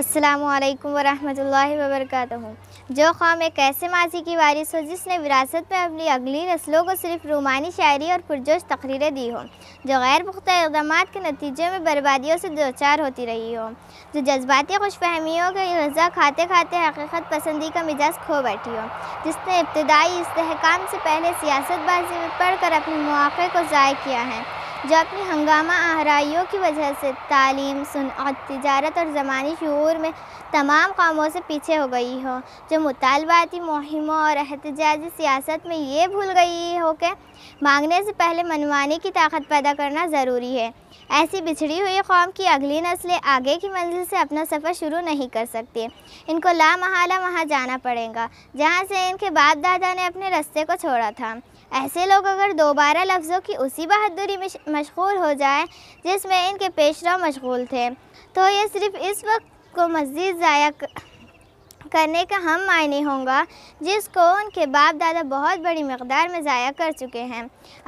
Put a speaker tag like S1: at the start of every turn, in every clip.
S1: السلام علیکم ورحمۃ اللہ وبرکاتہ۔ جو قوم ایک ایسے ماضی کی وارث ہو، جس نے وراثت میں اپنی اگلی نسلوں کو صرف رومانی شاعری اور پرجوش تقریریں دی ہوں، جو غیر پختہ اقدامات کے نتیجے میں بربادیوں سے دوچار ہوتی رہی ہو جو جذباتی خوش فہمیوں کے غذا کھاتے کھاتے حقیقت پسندی کا مزاج کھو بیٹھی ہو جس نے ابتدائی استحکام سے پہلے سیاست بازی میں پڑھ کر اپنے مواقع کو ضائع کیا ہے۔ جو اپنی ہنگامہ آہرائیوں کی وجہ سے تعلیم صنعت تجارت اور زمانی شعور میں تمام قوموں سے پیچھے ہو گئی ہو، جو مطالباتی مہموں اور احتجاجی سیاست میں یہ بھول گئی ہو کہ مانگنے سے پہلے منوانی کی طاقت پیدا کرنا ضروری ہے۔ ایسی بچھڑی ہوئی قوم کی اگلی نسلیں آگے کی منزل سے اپنا سفر شروع نہیں کر سکتی۔ ان کو لامحالہ وہاں جانا پڑے گا، جہاں سے ان کے باپ دادا نے اپنے رستے کو چھوڑا تھا۔ ایسے لوگ اگر دوبارہ لفظوں کی اسی بہادری میں مشغول ہو جائیں جس میں ان کے پیشرو مشغول تھے، تو یہ صرف اس وقت کو مزید ضائع کرنے کا ہم معنی ہوں گا جس کو ان کے باپ دادا بہت بڑی مقدار میں ضائع کر چکے ہیں۔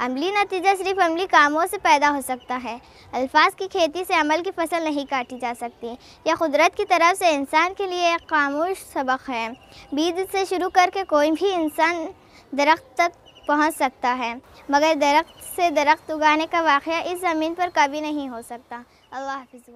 S1: عملی نتیجہ صرف عملی کاموں سے پیدا ہو سکتا ہے۔ الفاظ کی کھیتی سے عمل کی فصل نہیں کاٹی جا سکتی، یہ قدرت کی طرف سے انسان کے لیے ایک خاموش سبق ہے۔ بیج سے شروع کر کے کوئی بھی انسان درخت تک پہنچ سکتا ہے۔ مگر درخت سے درخت اگانے کا واقعہ اس زمین پر کبھی نہیں ہو سکتا۔ اللہ حافظ